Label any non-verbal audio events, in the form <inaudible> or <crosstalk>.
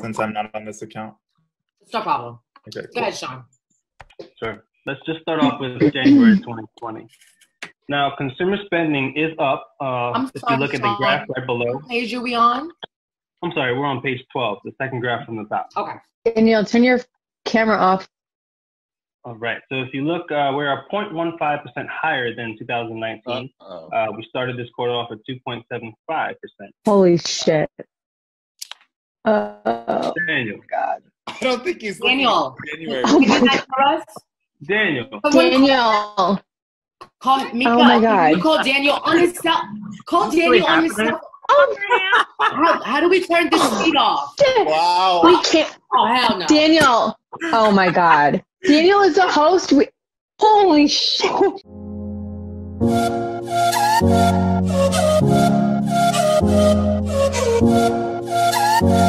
since I'm not on this account? It's no problem. Okay. Go ahead, Sean. Sure. Let's just start off with January 2020. Now, consumer spending is up. Uh, I'm if sorry, you look at the graph right below, What page are we on? I'm sorry, we're on page 12, the second graph from the top. Okay. Danielle, turn your camera off. All right. So if you look, uh, we're 0.15% higher than 2019. Uh-oh. Uh, we started this quarter off at 2.75%. Holy shit. Oh, Daniel, God. I don't think he's looking Daniel. at January. Oh Can you my do that for us? Daniel, Someone Danielle. Call, oh, Mika, Oh my God. You call Daniel on his cell. Call Daniel on his cell. Oh, How, how do we turn this oh. feed off? Wow. We can't. Oh hell no. Daniel. Oh, my God. Daniel is the host. We, holy shit. <laughs>